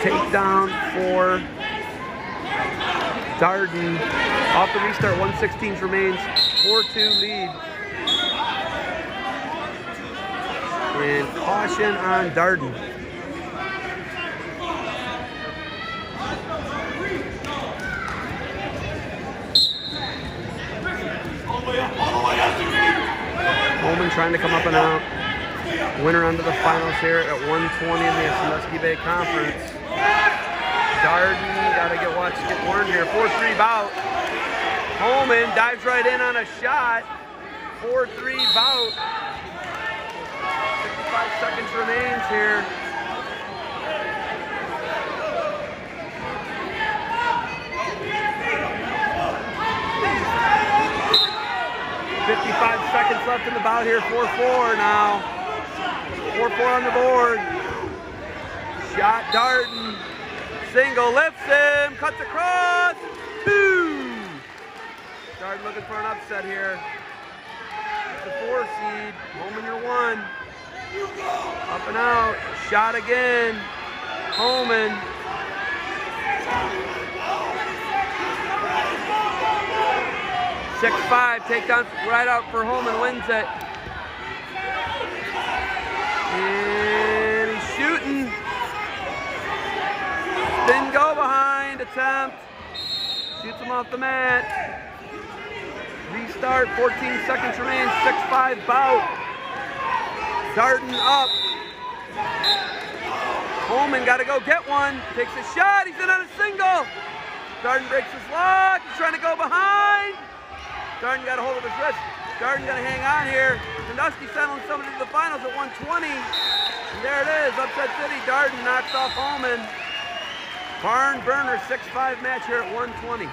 takedown for Darden. Off the restart, 116 remains, 4-2 lead. And caution on Darden. Homan trying to come up and out. Winner under the finals here at 120 in the Sandusky Bay Conference. Darden, gotta get watch get warned here. 4-3 bout. Homan dives right in on a shot. 4-3 bout. 55 seconds remains here. Fifty-five seconds left in the bout here. Four-four now. Four-four on the board. Shot Darden. Single lifts him. Cuts across. Two. Darden looking for an upset here. The four seed. home Homan your one. Up and out. Shot again. Homan. Six five. Takedown right out for Homan. Wins it. Attempt. Shoots him off the mat. Restart. 14 seconds remain. Six five bout. Darden up. Homan got to go get one. Takes a shot. He's in on a single. Darden breaks his lock. He's trying to go behind. Darden got a hold of his wrist. Darden to hang on here. Sandusky settling somebody to the finals at 120. And there it is. Upset City. Darden knocks off Homan. Barn burner 6-5 match here at 120.